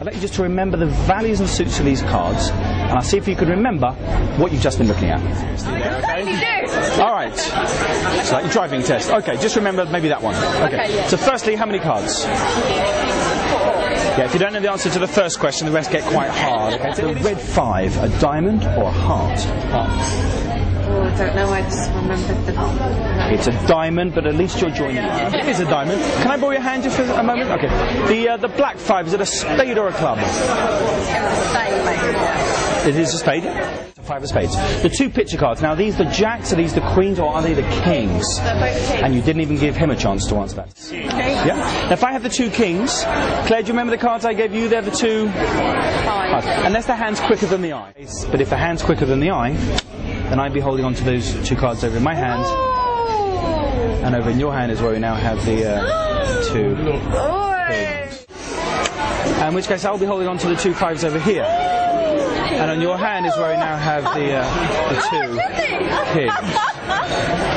I'd like you just to remember the values and suits of these cards, and I'll see if you can remember what you've just been looking at. Okay? All right. It's like your driving test. Okay, just remember maybe that one. Okay. Okay, yeah. So, firstly, how many cards? Yeah, if you don't know the answer to the first question, the rest get quite hard. Okay, so the red five, a diamond or a heart? Oh, I don't know. I just remembered the. It's a diamond, but at least you're joining. It is a diamond. Can I borrow your hand just for a moment? Okay. The uh, the black five is it a spade or a club? It is a spade. It's a five of spades. The two picture cards. Now, are these the jacks? Are these the queens, or are they the kings? And you didn't even give him a chance to answer that. Yeah. Now, if I have the two kings, Claire, do you remember the cards I gave you? They're the two. Cards. Unless the hand's quicker than the eye. But if the hand's quicker than the eye, then I'd be holding on to those two cards over in my hand. And over in your hand is where we now have the uh, two kings. In which case, I'll be holding on to the two fives over here. And on your hand is where we now have the, uh, the two kings.